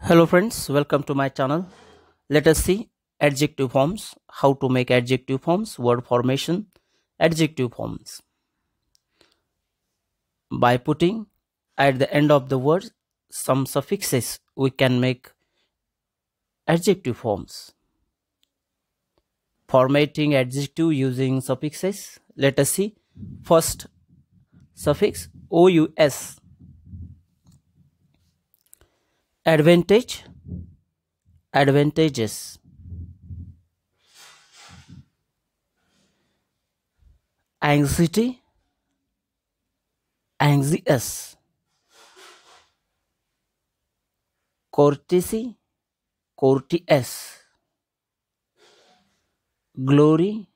Hello friends, welcome to my channel. Let us see adjective forms, how to make adjective forms, word formation, adjective forms. By putting at the end of the word some suffixes, we can make adjective forms. Formatting adjective using suffixes. Let us see. First suffix OUS advantage advantages. Anxiety anxious. Courtesy courteous. Glory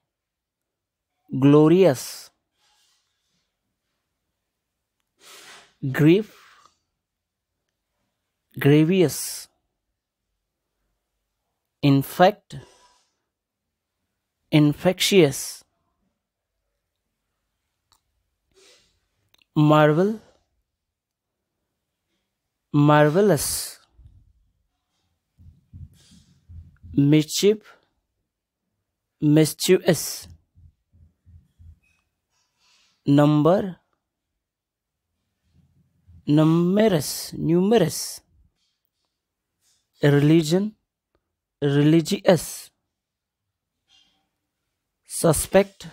glorious. Grief grievous infect infectious marvel marvelous mischief mischievous number numerous numerous religion religious suspect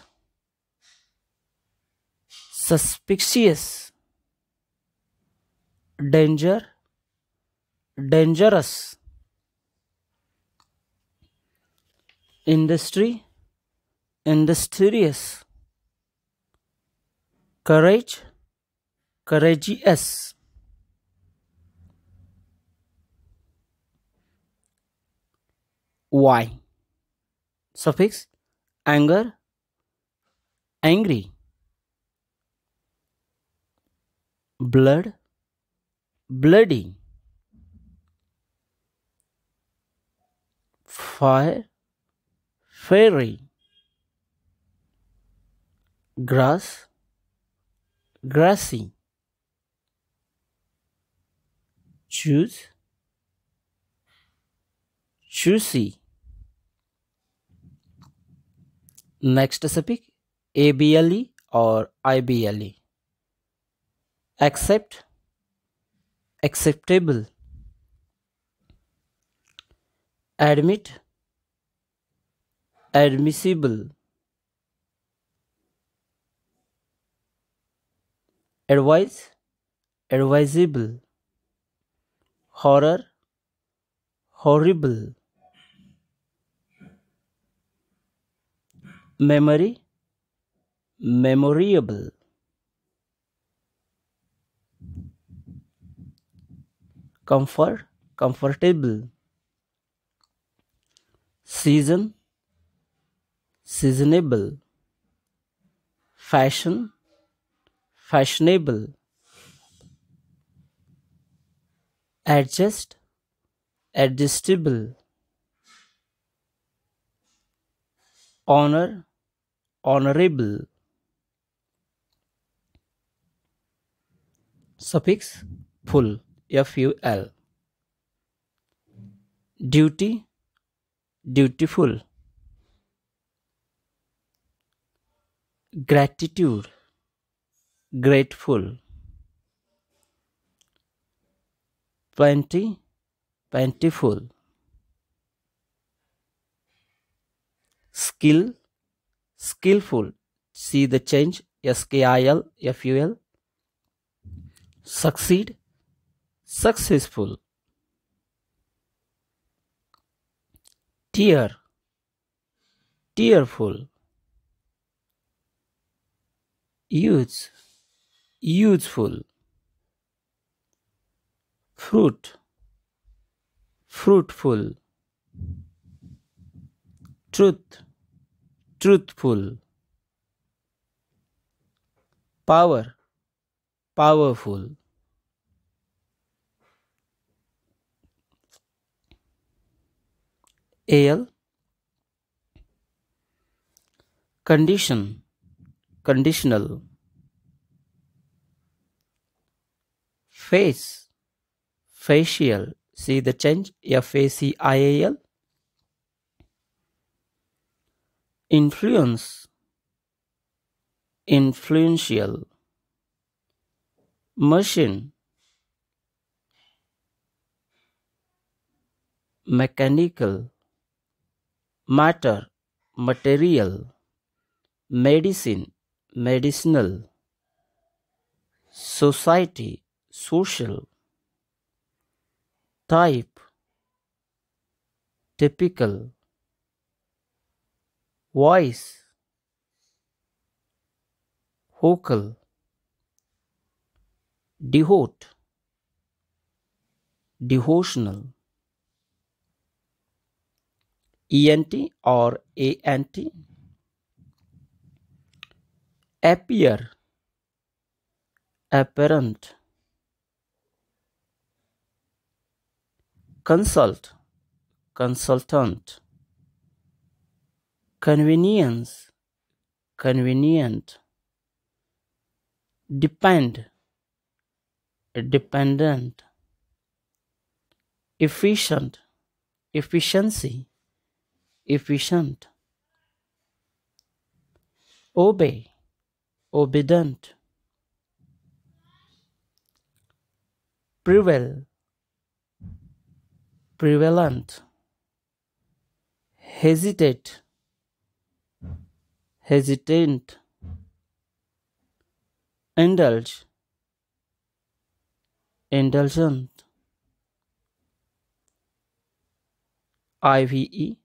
suspicious danger dangerous. Industry industrious. Courage courageous why? Suffix anger angry. Blood bloody. Fire fairy grass grassy. Choose choosy Next suffix able or ible. Accept, acceptable. Admit, admissible. Advise, advisable. Horror, horrible. Memory memorable. Comfort comfortable. Season seasonable. Fashion fashionable. Adjust adjustable. Honor honorable suffix full ful duty dutiful. Gratitude grateful. Plenty plentiful. Skill skillful. See the change. Skill ful succeed. Successful. Tear. Tearful. Use. Useful. Fruit. Fruitful. Truth truthful. Power. Powerful. Al condition. Conditional. Face. Facial. See the change. F-A-C-I-A-L. Influence. Influential. Machine. Mechanical. Matter. Material. Medicine. Medicinal. Society. Social. Type. Typical voice vocal devote devotional ent or ant appear apparent consult consultant convenience convenient depend dependent efficient efficiency efficient obey obedient prevail prevalent hesitate hesitant indulge indulgent. IVE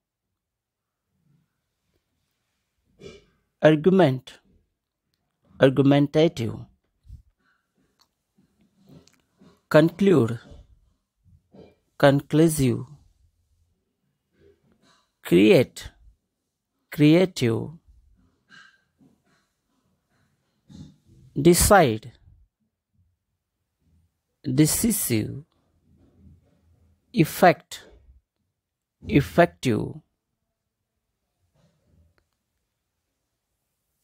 argument. Argumentative. Conclude. Conclusive. Create. Creative decide decisive effect effective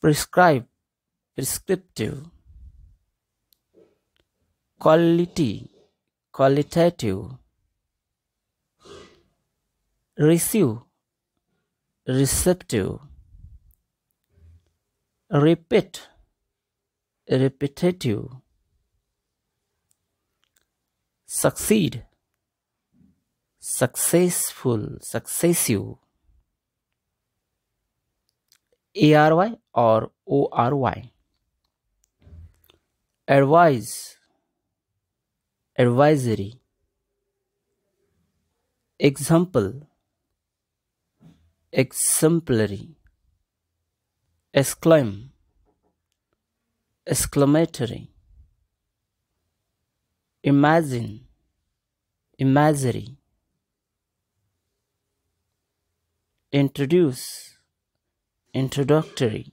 prescribe prescriptive quality qualitative receive receptive repeat repetitive. Succeed. Successful. Successive. ARY or ORY advise advisory. Example. Exemplary. Exclaim exclamatory. Imagine imagery. Introduce introductory.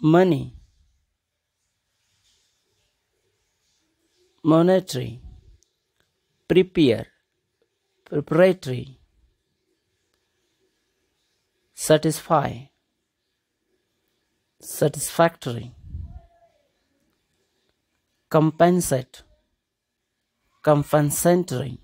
Money. Monetary. Prepare preparatory. Satisfy satisfactory. Compensate. Compensatory